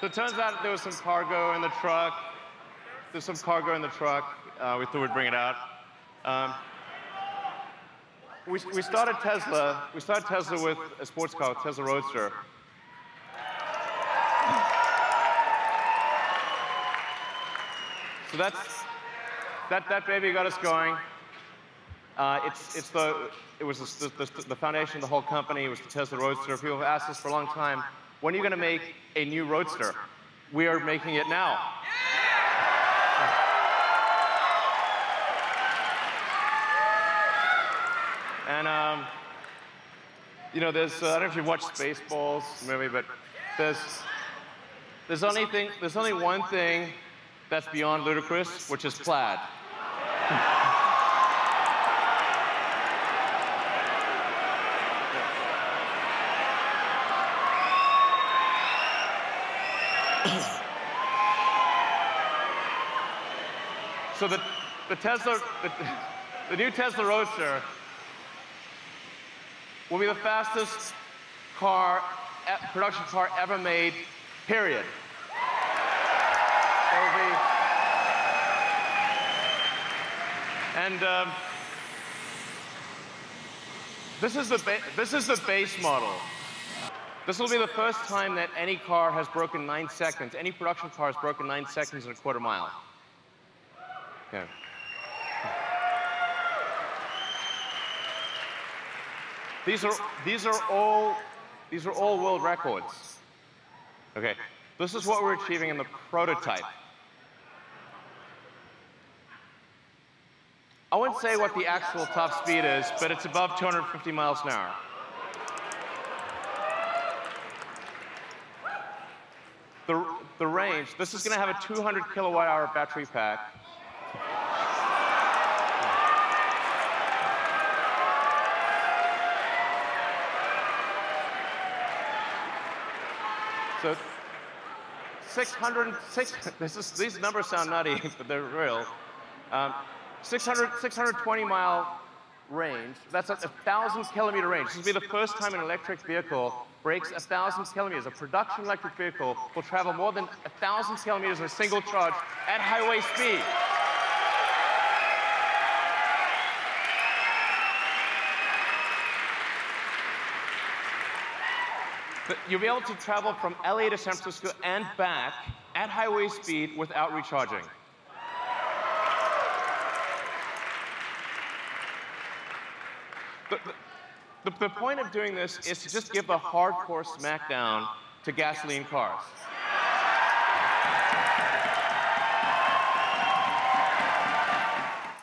So it turns out there was some cargo in the truck. There's some cargo in the truck. Uh, we thought we'd bring it out. Um, we, we started Tesla. We started Tesla with a sports car, Tesla Roadster. So that's that that baby got us going. Uh, it's it's the it was the, the, the, foundation of the whole company. It was the Tesla Roadster. People have asked us for a long time, when are you going to make a new Roadster? We are making it now. And um, you know, there's uh, I don't know if you've watched Spaceballs movie, but there's there's only thing there's only one thing that's beyond ludicrous, which is plaid. so the, the Tesla, the, the new Tesla Roadster will be the fastest car, production car ever made, period. And um, this is the this is the base model. This will be the first time that any car has broken nine seconds. Any production car has broken nine seconds in a quarter mile. Okay. These are these are all these are all world records. Okay. This is what we're achieving in the prototype. I wouldn't say what the actual top speed is, but it's above 250 miles an hour. The, the range, this is going to have a 200 kilowatt hour battery pack. So 600, this is, these numbers sound nutty, but they're real. Um, 600, 620 mile range. That's a, a thousand kilometer range. This will be the first time an electric vehicle breaks a thousand kilometers. A production electric vehicle will travel more than a thousand kilometers in a single charge at highway speed. But you'll be able to travel from LA to San Francisco and back at highway speed without recharging. The, the, the, point of doing this is to just give a hardcore smackdown to gasoline cars.